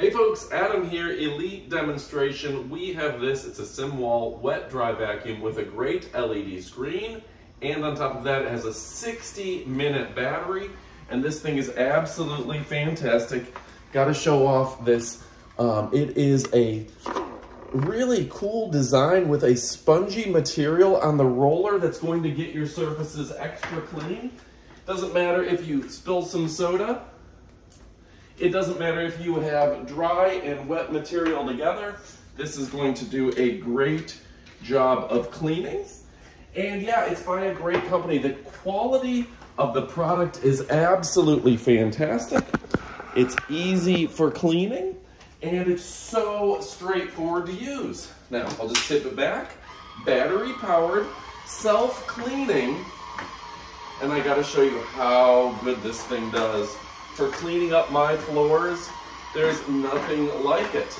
Hey folks, Adam here, Elite Demonstration. We have this, it's a SIMWAL wet dry vacuum with a great LED screen. And on top of that, it has a 60 minute battery. And this thing is absolutely fantastic. Gotta show off this. Um, it is a really cool design with a spongy material on the roller that's going to get your surfaces extra clean. Doesn't matter if you spill some soda, it doesn't matter if you have dry and wet material together. This is going to do a great job of cleaning. And yeah, it's by a great company. The quality of the product is absolutely fantastic. It's easy for cleaning and it's so straightforward to use. Now, I'll just tip it back. Battery powered, self-cleaning, and I gotta show you how good this thing does for cleaning up my floors. There's nothing like it.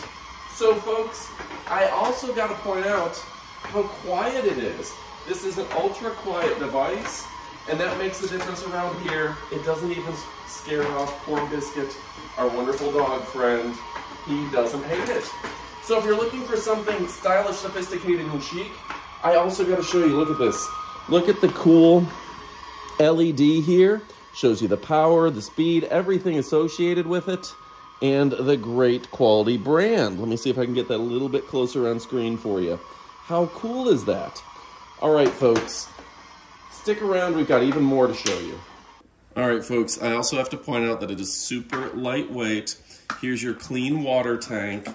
So folks, I also got to point out how quiet it is. This is an ultra quiet device and that makes a difference around here. It doesn't even scare off poor Biscuit, our wonderful dog friend. He doesn't hate it. So if you're looking for something stylish, sophisticated, and chic, I also got to show you, look at this. Look at the cool LED here shows you the power, the speed, everything associated with it, and the great quality brand. Let me see if I can get that a little bit closer on screen for you. How cool is that? All right, folks, stick around. We've got even more to show you. All right, folks, I also have to point out that it is super lightweight. Here's your clean water tank,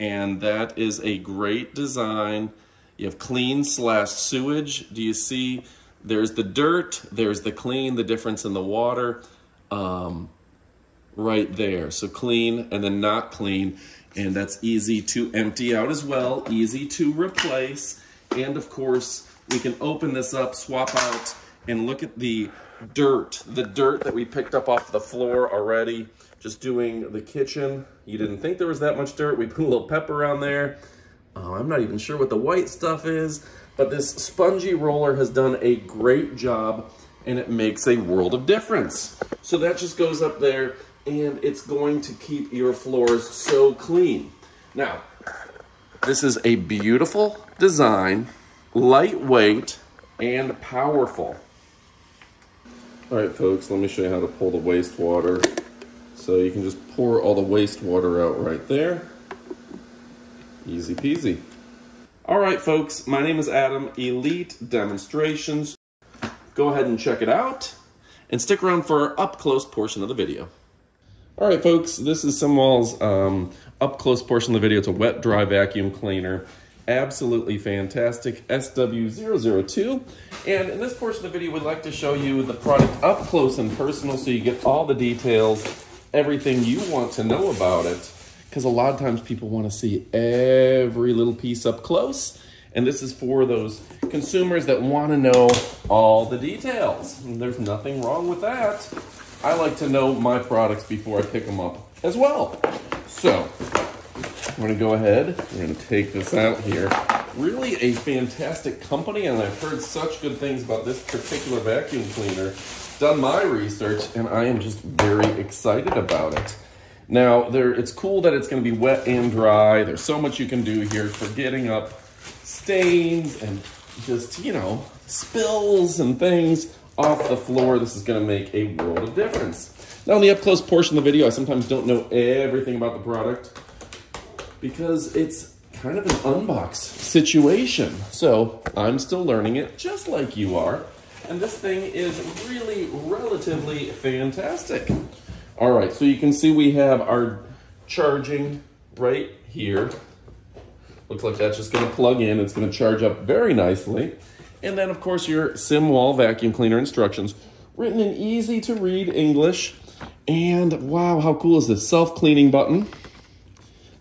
and that is a great design. You have clean slash sewage. Do you see there's the dirt, there's the clean, the difference in the water um, right there. So clean and then not clean. And that's easy to empty out as well, easy to replace. And of course, we can open this up, swap out, and look at the dirt, the dirt that we picked up off the floor already. Just doing the kitchen. You didn't think there was that much dirt. We put a little pepper on there. Oh, I'm not even sure what the white stuff is. But this spongy roller has done a great job and it makes a world of difference. So that just goes up there and it's going to keep your floors so clean. Now, this is a beautiful design, lightweight, and powerful. All right, folks, let me show you how to pull the wastewater. So you can just pour all the wastewater out right there. Easy peasy. All right, folks, my name is Adam, Elite Demonstrations. Go ahead and check it out and stick around for our up-close portion of the video. All right, folks, this is SIMWAL's um, up-close portion of the video. It's a wet, dry vacuum cleaner. Absolutely fantastic, SW002. And in this portion of the video, we'd like to show you the product up close and personal so you get all the details, everything you want to know about it because a lot of times people want to see every little piece up close. And this is for those consumers that want to know all the details. And there's nothing wrong with that. I like to know my products before I pick them up as well. So, I'm going to go ahead. We're going to take this out here. Really a fantastic company, and I've heard such good things about this particular vacuum cleaner. Done my research, and I am just very excited about it. Now, there, it's cool that it's going to be wet and dry. There's so much you can do here for getting up stains and just, you know, spills and things off the floor. This is going to make a world of difference. Now, in the up-close portion of the video, I sometimes don't know everything about the product because it's kind of an unbox situation. So I'm still learning it just like you are. And this thing is really relatively fantastic. All right, so you can see we have our charging right here. Looks like that's just gonna plug in. It's gonna charge up very nicely. And then of course your SIMWAL vacuum cleaner instructions written in easy to read English. And wow, how cool is this? Self-cleaning button,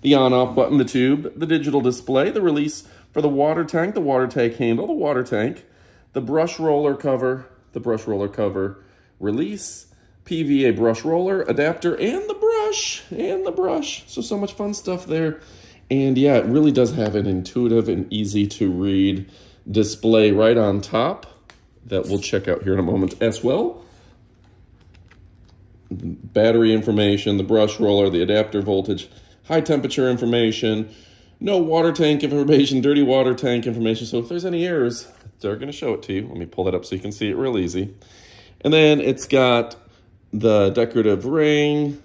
the on-off button, the tube, the digital display, the release for the water tank, the water tank handle, the water tank, the brush roller cover, the brush roller cover, release, PVA brush roller, adapter, and the brush, and the brush. So, so much fun stuff there. And yeah, it really does have an intuitive and easy to read display right on top that we'll check out here in a moment as well. Battery information, the brush roller, the adapter voltage. high temperature information, no water tank information, dirty water tank information. So if there's any errors, they're going to show it to you. Let me pull that up so you can see it real easy. And then it's got the decorative ring,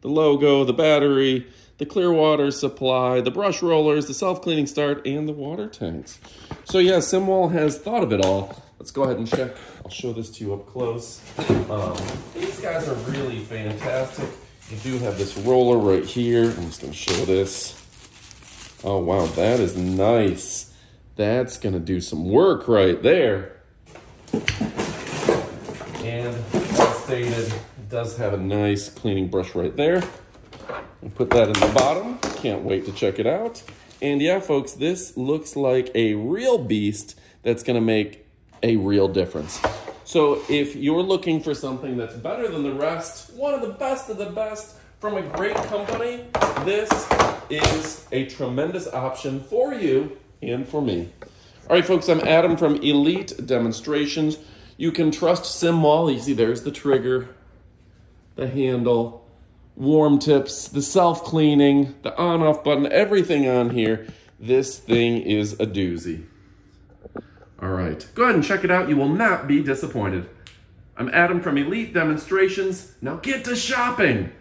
the logo, the battery, the clear water supply, the brush rollers, the self-cleaning start, and the water tanks. So yeah, SIMWAL has thought of it all. Let's go ahead and check. I'll show this to you up close. Um, these guys are really fantastic. You do have this roller right here. I'm just gonna show this. Oh wow, that is nice. That's gonna do some work right there. And stated, it does have a nice cleaning brush right there. And put that in the bottom. Can't wait to check it out. And yeah, folks, this looks like a real beast that's gonna make a real difference. So if you're looking for something that's better than the rest, one of the best of the best from a great company, this is a tremendous option for you and for me. All right, folks, I'm Adam from Elite Demonstrations. You can trust SIMWAL. See, there's the trigger, the handle, warm tips, the self-cleaning, the on-off button, everything on here. This thing is a doozy. All right, go ahead and check it out. You will not be disappointed. I'm Adam from Elite Demonstrations. Now get to shopping.